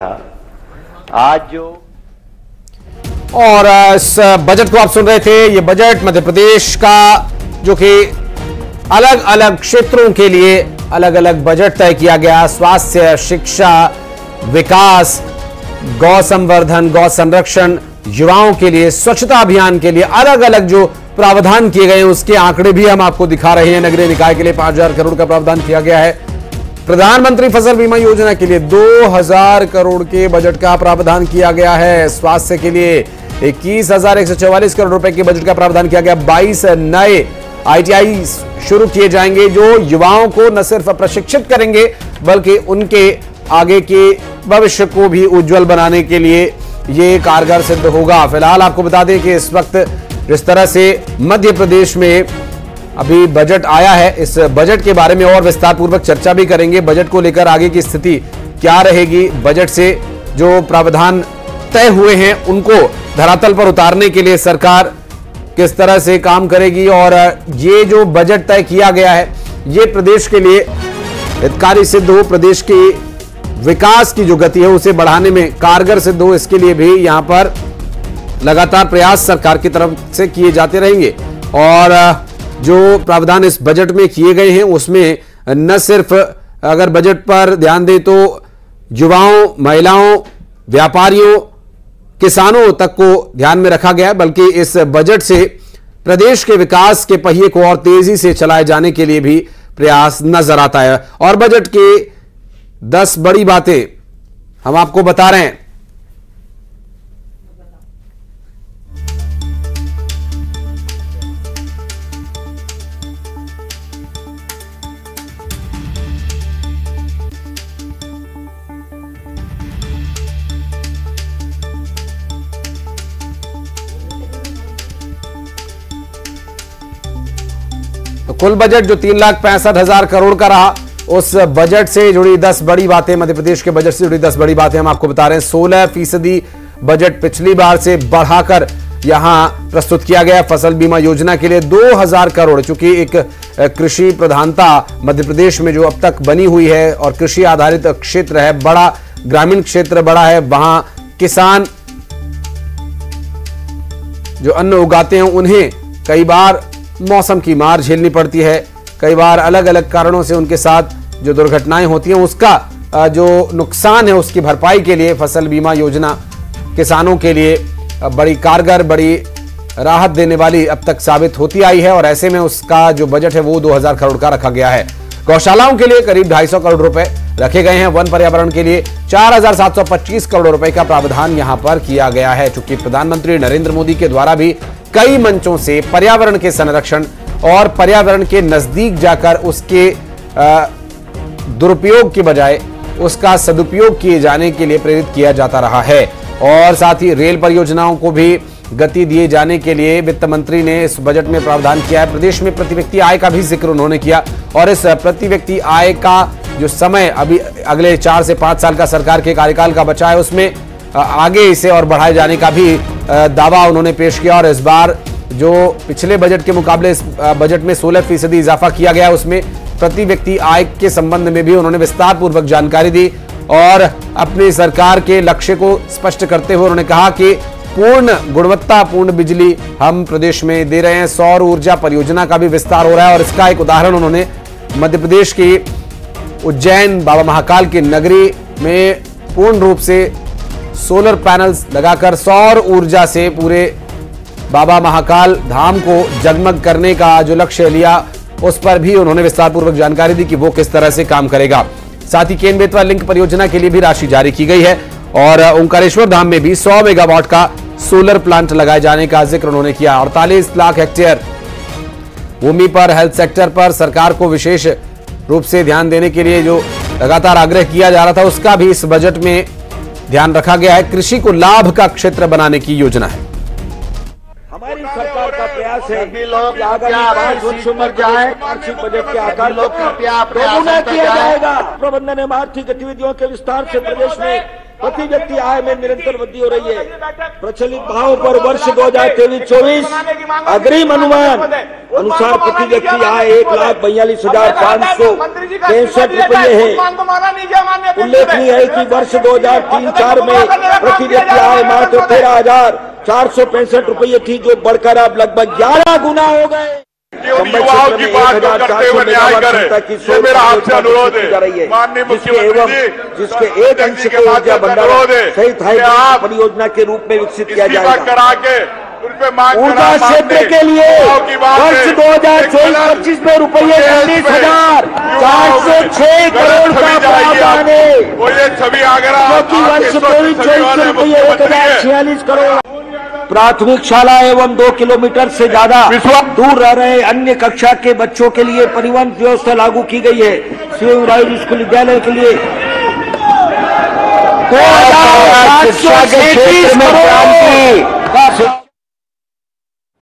आज जो और इस बजट को आप सुन रहे थे, ये बजट मध्य प्रदेश का, जो कि अलग अलग क्षेत्रों के लिए अलग अलग बजट तय किया गया। स्वास्थ्य, शिक्षा, विकास, गौ संवर्धन, गौ संरक्षण, युवाओं के लिए, स्वच्छता अभियान के लिए अलग अलग जो प्रावधान किए गए उसके आंकड़े भी हम आपको दिखा रहे हैं। नगरीय निकाय के लिए पाँच हज़ार करोड़ का प्रावधान किया गया है। प्रधानमंत्री फ़सल बीमा योजना के लिए 2000 करोड़ के बजट का प्रावधान किया गया है। स्वास्थ्य के लिए इक्कीस करोड़ रुपए के बजट का प्रावधान किया गया। 22 नए आईटीआई शुरू किए जाएँगे जो युवाओं को न सिर्फ़ प्रशिक्षित करेंगे, बल्कि उनके आगे के भविष्य को भी उज्जवल बनाने के लिए ये कारगर सिद्ध होगा। फ़िलहाल आपको बता दें कि इस वक्त जिस तरह से मध्य प्रदेश में अभी बजट आया है, इस बजट के बारे में और विस्तार पूर्वक चर्चा भी करेंगे। बजट को लेकर आगे की स्थिति क्या रहेगी? बजट से जो प्रावधान तय हुए हैं, उनको धरातल पर उतारने के लिए सरकार किस तरह से काम करेगी? और ये जो बजट तय किया गया है, ये प्रदेश के लिए हितकारी सिद्ध हो, प्रदेश की विकास की जो गति है, उसे बढ़ाने में कारगर सिद्ध हो, इसके लिए भी यहाँ पर लगातार प्रयास सरकार की तरफ़ से किए जाते रहेंगे। और जो प्रावधान इस बजट में किए गए हैं, उसमें न सिर्फ़ अगर बजट पर ध्यान दें तो युवाओं, महिलाओं, व्यापारियों, किसानों तक को ध्यान में रखा गया, बल्कि इस बजट से प्रदेश के विकास के पहिए को और तेज़ी से चलाए जाने के लिए भी प्रयास नज़र आता है। और बजट के दस बड़ी बातें हम आपको बता रहे हैं। कुल बजट जो तीन लाख पैंसठ हज़ार करोड़ का रहा, उस बजट से जुड़ी दस बड़ी बातें मध्य प्रदेश के बजट से जुड़ी दस बड़ी बातें हम आपको बता रहे हैं। सोलह फ़ीसदी बजट पिछली बार से बढ़ाकर यहाँ प्रस्तुत किया गया फ़सल बीमा योजना के लिए 2000 करोड़, चूँकि एक कृषि प्रधानता मध्य प्रदेश में जो अब तक बनी हुई है और कृषि आधारित क्षेत्र है, बड़ा ग्रामीण क्षेत्र बड़ा है, वहाँ किसान जो अन्न उगाते हैं, उन्हें कई बार मौसम की मार झेलनी पड़ती है। कई बार अलग अलग कारणों से उनके साथ जो दुर्घटनाएँ होती हैं, उसका जो नुकसान है, उसकी भरपाई के लिए फ़सल बीमा योजना किसानों के लिए बड़ी कारगर, बड़ी राहत देने वाली अब तक साबित होती आई है और ऐसे में उसका जो बजट है, वो 2000 करोड़ का रखा गया है। गौशालाओं के लिए करीब 250 करोड़ रुपए रखे गए हैं। वन पर्यावरण के लिए 4725 करोड़ रुपए का प्रावधान यहाँ पर किया गया है। चूँकि प्रधानमंत्री नरेंद्र मोदी के द्वारा भी कई मंचों से पर्यावरण के संरक्षण और पर्यावरण के नज़दीक जाकर उसके दुरुपयोग के बजाय उसका सदुपयोग किए जाने के लिए प्रेरित किया जाता रहा है। और साथ ही रेल परियोजनाओं को भी गति दिए जाने के लिए वित्त मंत्री ने इस बजट में प्रावधान किया है। प्रदेश में प्रति व्यक्ति आय का भी ज़िक्र उन्होंने किया और इस प्रति व्यक्ति आय का जो समय अभी अगले चार से पाँच साल का सरकार के कार्यकाल का बचा है, उसमें आगे इसे और बढ़ाए जाने का भी दावा उन्होंने पेश किया और इस बार जो पिछले बजट के मुकाबले इस बजट में 16 फ़ीसदी इजाफा किया गया, उसमें प्रति व्यक्ति आय के संबंध में भी उन्होंने विस्तार पूर्वक जानकारी दी और अपनी सरकार के लक्ष्य को स्पष्ट करते हुए उन्होंने कहा कि पूर्ण गुणवत्तापूर्ण बिजली हम प्रदेश में दे रहे हैं, सौर ऊर्जा परियोजना का भी विस्तार हो रहा है और इसका एक उदाहरण उन्होंने मध्य प्रदेश की उज्जैन बाबा महाकाल की नगरी में पूर्ण रूप से सोलर पैनल्स लगाकर सौर ऊर्जा से पूरे बाबा महाकाल धाम को जगमग करने का जो लक्ष्य लिया, उस पर भी उन्होंने विस्तार पूर्वक जानकारी दी कि वो किस तरह से काम करेगा। साथ ही केन बेतवा लिंक परियोजना के लिए भी राशि जारी की गई है और ओंकारेश्वर धाम में भी 100 मेगावाट का सोलर प्लांट लगाए जाने का ज़िक्र उन्होंने किया। अड़तालीस लाख हेक्टेयर भूमि पर हेल्थ सेक्टर पर सरकार को विशेष रूप से ध्यान देने के लिए जो लगातार आग्रह किया जा रहा था, उसका भी इस बजट में ध्यान रखा गया है कृषि को लाभ का क्षेत्र बनाने की योजना है। हमारी सरकार का प्रयास है लोग कि आगामी कृपया अपने पाँच सीट वर्षों में पर जाएँ। वार्षिक बजट के आकार लोग किया जाएगा। प्रबंधन एवं आर्थिक गतिविधियों के विस्तार से प्रदेश में प्रति व्यक्ति आय में निरंतर वृद्धि हो रही है। प्रचलित भाव पर वर्ष 2023-24 अग्रिम अनुमान अनुसार प्रति व्यक्ति आय एक लाख बयालीस हज़ार पाँच सौ पैंसठ रुपये है। उल्लेखनीय है कि वर्ष 2003-4 में प्रति व्यक्ति आय मात्र तेरह हज़ार चार सौ पैंसठ रुपये थी जो बढ़कर अब लगभग ग्यारह गुना हो गए। कि उन युवाओं की बात जो करते हुए न्याय करे ये मेरा आपसे अनुरोध है माननीय मुख्यमंत्री जिसके एक अंश को माध्यम अनुरोध है सहित आप परियोजना के रूप में विकसित किया जाएगा। करा के ऊर्जा क्षेत्र के लिए वर्ष दो हज़ार चौबीस पच्चीस में रुपये चालीस हज़ार चार सौ छह करोड़ का। प्रावधान है वो ये छवि आगरा क्योंकि चौबीस चौबीस रुपये एक हज़ार छियालीस करोड़ प्राथमिक शाला एवं दो किलोमीटर से ज़्यादा दूर रह रहे अन्य कक्षा के बच्चों के लिए परिवहन व्यवस्था लागू की गई है। शिव राय स्कूल विद्यालय के लिए दो हज़ार सात सौ